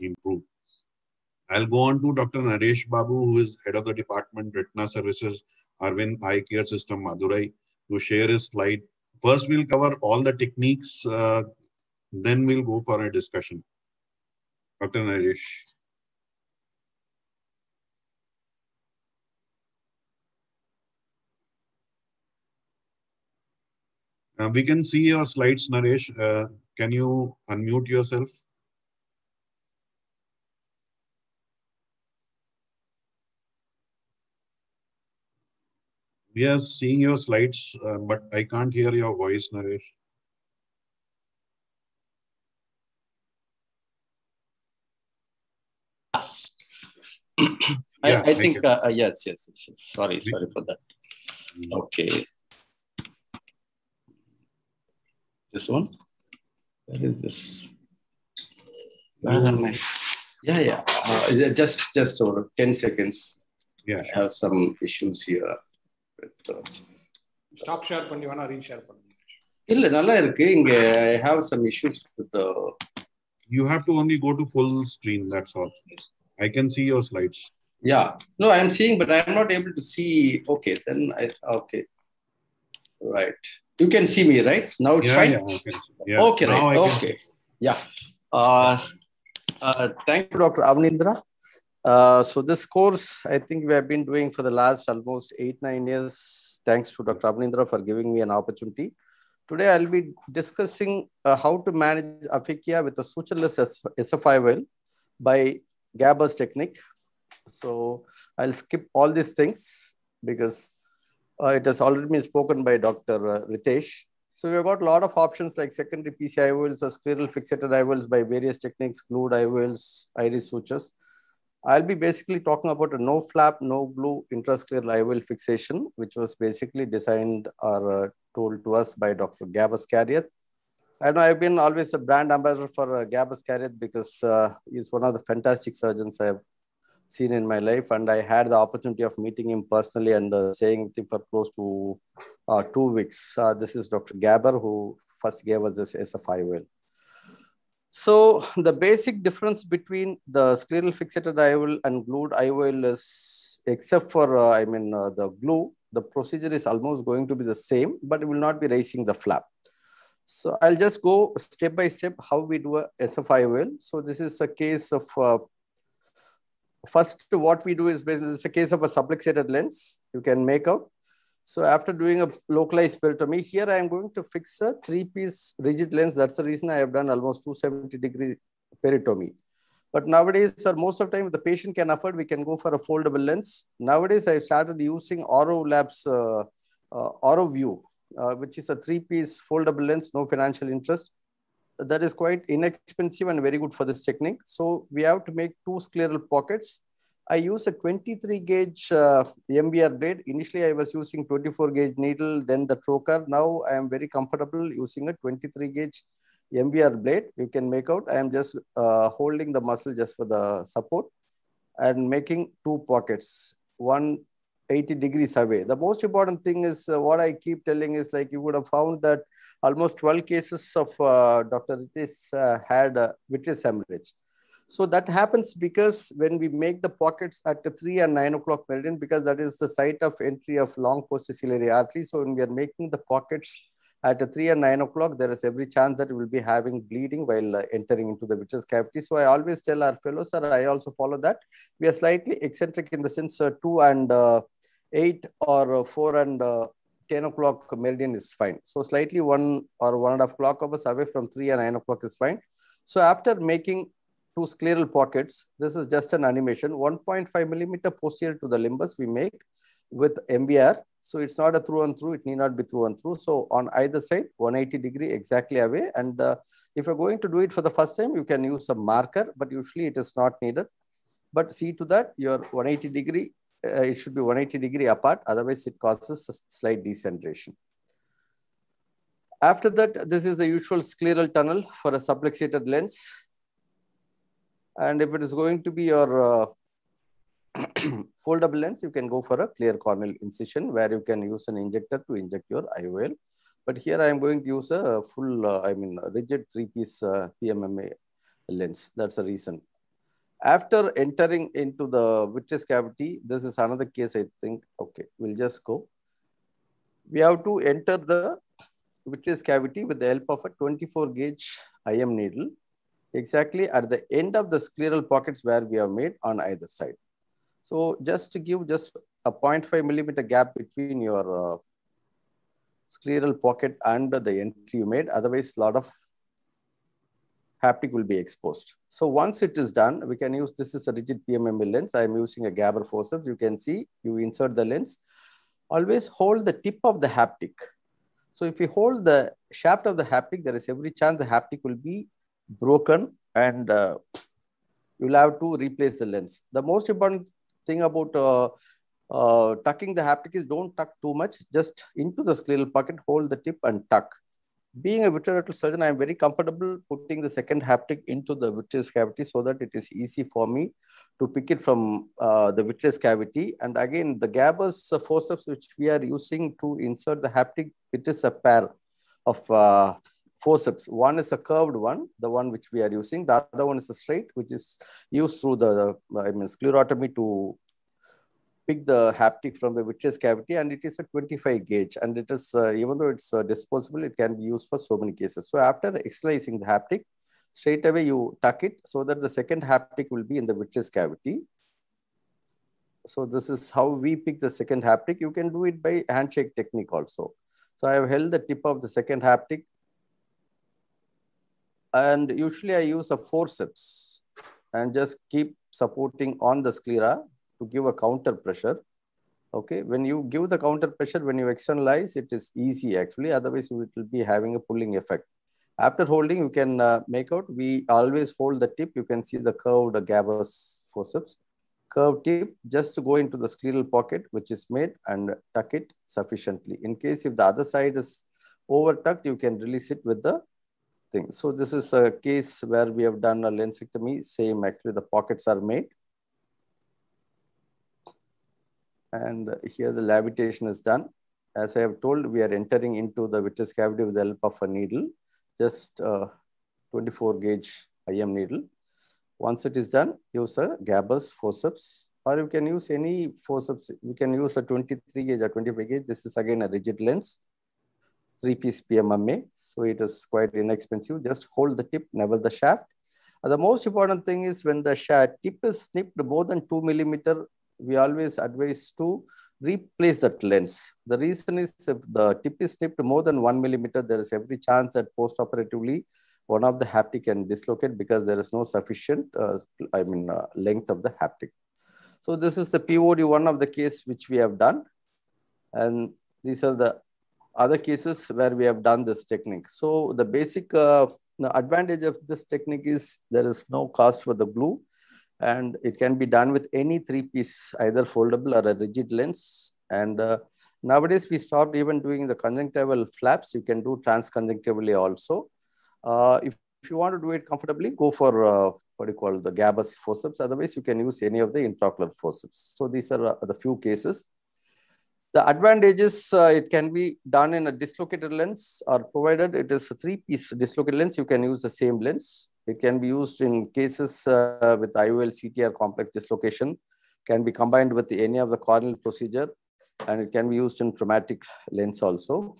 improve. I'll go on to Dr. Naresh Babu, who is head of the department Retina Services, Aravind Eye Care System, Madurai, to share his slide. First, we'll cover all the techniques, uh, then we'll go for a discussion. Dr. Naresh. Uh, we can see your slides, Naresh. Uh, can you unmute yourself? We are seeing your slides, uh, but I can't hear your voice, Naresh. I, I think, uh, yes, yes, yes, yes. Sorry, sorry for that. Okay. This one? Where is this? Um, yeah, yeah. Uh, just, just over 10 seconds. Yeah, sure. I have some issues here. With, uh, stop share பண்ணி வேணா reshare பண்ணுங்க இல்ல நல்லா இருக்கு இங்க I have some issues with You have to only go to full screen, that's all. I can see your slides. Yeah, no, I'm seeing, but I'm not able to see. Okay, then I, okay. Right. You can see me, right? Now it's yeah, fine? Yeah, okay, yeah. okay Now right. I can Okay. Yeah. Uh, uh, thank you, Dr. Avnindra. Uh, so this course, I think we have been doing for the last almost eight, nine years. Thanks to Dr. Avnindra for giving me an opportunity. Today, I'll be discussing uh, how to manage aphakia with a sutureless SF-IOL by Gabor's technique. So I'll skip all these things because uh, it has already been spoken by Dr. Uh, Ritesh. So we've got a lot of options like secondary PC IOLs or scleral fixated IOLs by various techniques, glued IOLs, iris sutures. I'll be basically talking about a no flap, no glue intrascleral IOL fixation, which was basically designed or uh, told to us by Dr. Gabor Scharioth. I know I've been always a brand ambassador for uh, Gabor Scharioth because uh, he's one of the fantastic surgeons I have seen in my life. And I had the opportunity of meeting him personally and uh, staying with him for close to uh, two weeks. Uh, this is Dr. Gabor who first gave us this SF-IOL. So the basic difference between the scleral fixated IOL and glued IOL is, except for, uh, I mean, uh, the glue, the procedure is almost going to be the same, but it will not be raising the flap. So I'll just go step by step how we do a SFI IOL. So this is a case of, uh, first what we do is basically, it's a case of a subluxated lens you can make out. So after doing a localized peritomy, here I am going to fix a three-piece rigid lens. That's the reason I have done almost 270 degree peritomy. But nowadays, sir, most of the time, if the patient can afford, we can go for a foldable lens. Nowadays, I've started using Aurolabs uh, uh, Aurovue, uh, which is a three-piece foldable lens, no financial interest. That is quite inexpensive and very good for this technique. So we have to make two scleral pockets. I use a 23 gauge uh, MVR blade. Initially, I was using 24 gauge needle, then the trocar. Now I am very comfortable using a 23 gauge MVR blade. You can make out. I am just uh, holding the muscle just for the support and making two pockets, one 80 degrees away. The most important thing is uh, what I keep telling is like you would have found that almost 12 cases of uh, Dr. Ritesh uh, had vitreous hemorrhage. So that happens because when we make the pockets at the 3 and 9 o'clock meridian, because that is the site of entry of long postciliary artery. So when we are making the pockets at the 3 and 9 o'clock, there is every chance that we will be having bleeding while uh, entering into the vitreous cavity. So I always tell our fellows, sir, I also follow that. We are slightly eccentric in the sense uh, 2 and uh, 8 or 4 and 10 o'clock meridian is fine. So slightly 1 or 1 and a half clock hours away from 3 and 9 o'clock is fine. So after making two scleral pockets. This is just an animation. 1.5 millimeter posterior to the limbus we make with MVR. So it's not a through and through. It need not be through and through. So on either side, 180 degree exactly away. And uh, if you're going to do it for the first time, you can use a marker, but usually it is not needed. But see to that, your 180 degree, uh, it should be 180 degree apart. Otherwise, it causes a slight decentration. After that, this is the usual scleral tunnel for a subluxated lens. And if it is going to be your uh, foldable lens, you can go for a clear corneal incision where you can use an injector to inject your IOL. But here I am going to use a full, uh, I mean, rigid three-piece uh, PMMA lens. That's the reason. After entering into the vitreous cavity, this is another case, I think. Okay, we'll just go. We have to enter the vitreous cavity with the help of a 24 gauge IM needle, exactly at the end of the scleral pockets where we have made on either side. So just to give just a 0.5 millimeter gap between your uh, scleral pocket and the entry you made, otherwise a lot of haptic will be exposed. So once it is done, we can use, this is a rigid PMMA lens. I am using a Gabor forceps. You can see, you insert the lens. Always hold the tip of the haptic. So if you hold the shaft of the haptic, there is every chance the haptic will be broken and uh, you'll have to replace the lens. The most important thing about uh, uh, tucking the haptic is don't tuck too much, just into the scleral pocket, hold the tip and tuck being a vitreoretinal surgeon, I am very comfortable putting the second haptic into the vitreous cavity so that it is easy for me to pick it from uh, the vitreous cavity. And again, the Gabor's uh, forceps which we are using to insert the haptic, it is a pair of uh, forceps. One is a curved one, the one which we are using. The other one is a straight, which is used through the I mean, sclerotomy to pick the haptic from the vitreous cavity and it is a 25 gauge. And it is uh, even though it's uh, disposable it can be used for so many cases. So after exercising the haptic straight away you tuck it so that the second haptic will be in the vitreous cavity. So this is how we pick the second haptic. You can do it by handshake technique also. So i have held the tip of the second haptic and usually i use a forceps and just keep supporting on the sclera to give a counter pressure. Okay, when you give the counter pressure, when you externalize, it is easy actually. Otherwise, it will be having a pulling effect. After holding, you can uh, make out, we always hold the tip. You can see the curved Gabor's forceps. Curved tip, just to go into the scleral pocket, which is made and tuck it sufficiently. In case if the other side is over tucked, you can release it with the thing. So this is a case where we have done a lensectomy. Same, actually, the pockets are made And here the levitation is done. As I have told, we are entering into the vitreous cavity with the help of a needle, just a 24 gauge IM needle. Once it is done, use a Gabor's forceps, or you can use any forceps. You can use a 23 gauge or 25 gauge. This is again a rigid lens, three piece PMMA. So it is quite inexpensive. Just hold the tip, never the shaft. the most important thing is when the shaft tip is snipped more than two millimeter we always advise to replace that lens. The reason is if the tip is snipped more than one millimeter, there is every chance that post-operatively one of the haptic can dislocate because there is no sufficient, uh, I mean, uh, length of the haptic. So this is the POD one of the case which we have done. And these are the other cases where we have done this technique. So the basic uh, the advantage of this technique is there is no cost for the glue and it can be done with any three piece, either foldable or a rigid lens. And uh, nowadays we stopped even doing the conjunctival flaps. You can do transconjunctivally also. Uh, if, if you want to do it comfortably, go for uh, what you call the Gabor's forceps. Otherwise, you can use any of the intraocular forceps. So these are uh, the few cases. The advantages, uh, it can be done in a dislocated lens or provided it is a three-piece dislocated lens, you can use the same lens. It can be used in cases uh, with IOL, CTR complex dislocation, can be combined with any of the corneal procedure, and it can be used in traumatic lens also.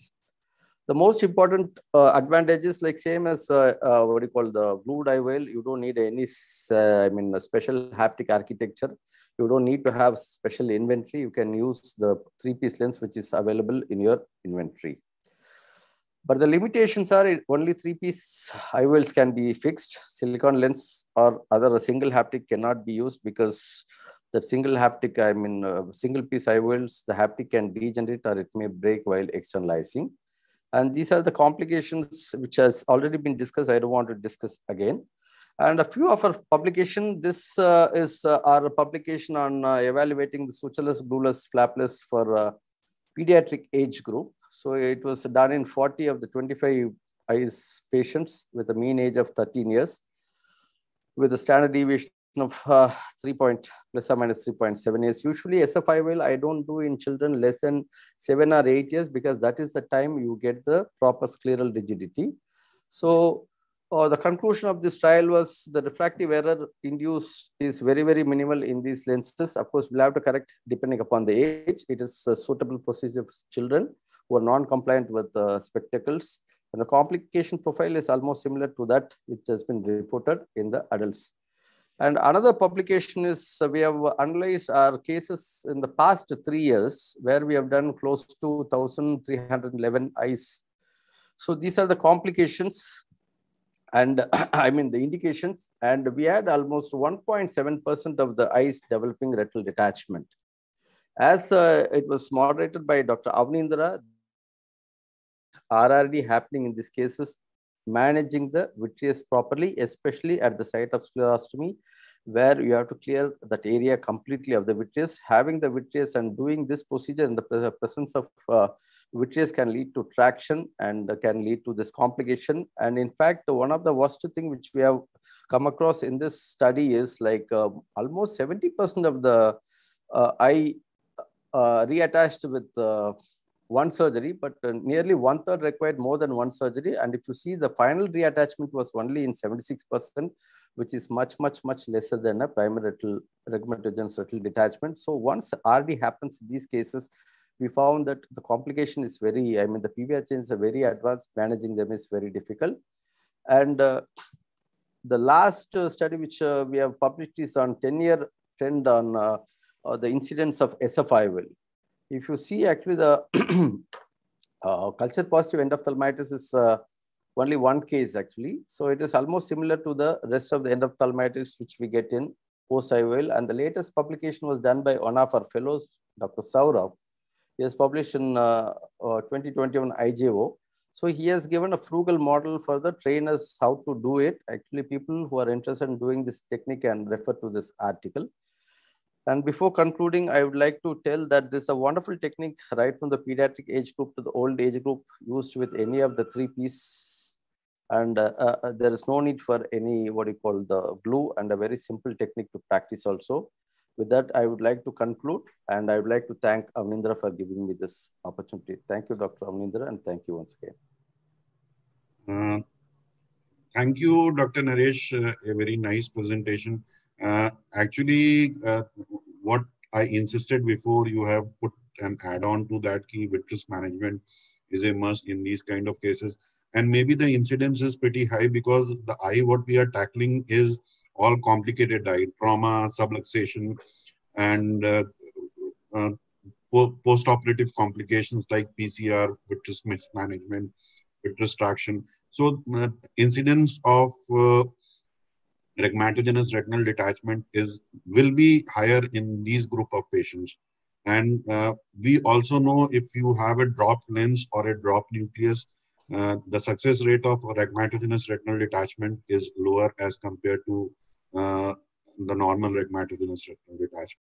The most important uh, advantages, like same as uh, uh, what do you call the glued IOL, you don't need any, uh, I mean, special haptic architecture. You don't need to have special inventory. You can use the three-piece lens which is available in your inventory. But the limitations are only three-piece IOLs can be fixed. Silicon lens or other single haptic cannot be used because that single haptic, I mean, uh, single piece IOLs, the haptic can degenerate or it may break while externalizing. And these are the complications which has already been discussed. I don't want to discuss again. And a few of our publication, this uh, is uh, our publication on uh, evaluating the sutureless, glueless, flapless for uh, pediatric age group. So it was done in 40 of the 25 eyes patients with a mean age of 13 years with a standard deviation of uh, 3 point plus or minus 3.7 years. Usually SF I don't do in children less than 7 or 8 years because that is the time you get the proper scleral rigidity. So uh, the conclusion of this trial was the refractive error induced is very, very minimal in these lenses. Of course, we'll have to correct depending upon the age. It is a suitable procedure for children who are non-compliant with uh, spectacles. And the complication profile is almost similar to that which has been reported in the adults. And another publication is uh, we have analyzed our cases in the past three years where we have done close to 1,311 eyes. So these are the complications and I mean the indications, and we had almost 1.7% of the eyes developing retinal detachment. As uh, it was moderated by Dr. Avanindra, RRD happening in these cases, managing the vitreous properly, especially at the site of sclerostomy, where you have to clear that area completely of the vitreous. Having the vitreous and doing this procedure in the presence of uh, vitreous can lead to traction and can lead to this complication. And in fact, one of the worst thing which we have come across in this study is like uh, almost 70% of the uh, eye uh, reattached with uh, one surgery, but uh, nearly one third required more than one surgery. And if you see the final reattachment was only in 76%, which is much, much, much lesser than a primary retinal retinal detachment. So once RD happens in these cases, we found that the complication is very, I mean, the PVR chains are very advanced, managing them is very difficult. And uh, the last uh, study which uh, we have published is on 10-year trend on uh, uh, the incidence of SF-IOL. If you see actually the uh, culture positive endophthalmitis is only one case actually. So it is almost similar to the rest of the endophthalmitis which we get in post-IOL. And the latest publication was done by one of our fellows, Dr. Saurav, he has published in uh, uh, 2021 IJO. So he has given a frugal model for the trainers how to do it. Actually, people who are interested in doing this technique can refer to this article. And before concluding, I would like to tell that this is a wonderful technique right from the pediatric age group to the old age group used with any of the three P's. And uh, uh, there is no need for any what you call the glue and a very simple technique to practice also. With that, I would like to conclude and I would like to thank Avanindra for giving me this opportunity. Thank you, Dr. Avanindra, and thank you once again. Uh, thank you, Dr. Naresh. Uh, a very nice presentation. Uh, actually, uh, what I insisted before, you have put an add-on to that key vitreous management is a must in these kind of cases. And maybe the incidence is pretty high because the eye, what we are tackling is all complicated diet, trauma, subluxation, and uh, uh, post-operative complications like PCR, vitreous mismanagement, vitreous traction. So uh, incidence of rhegmatogenous retinal detachment is will be higher in these group of patients. And uh, we also know if you have a drop lens or a drop nucleus, uh, the success rate of rhegmatogenous retinal detachment is lower as compared to uh, the normal rhegmatogenous retinal detachment.